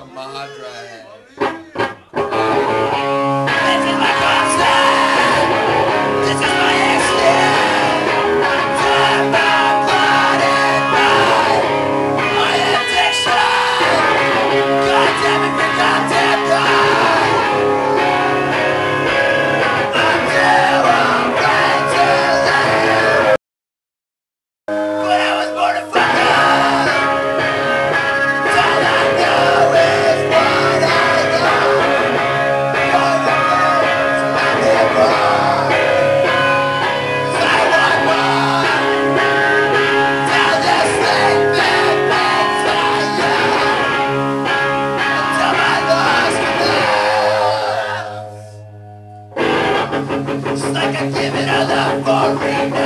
compadre. I give it another for remix.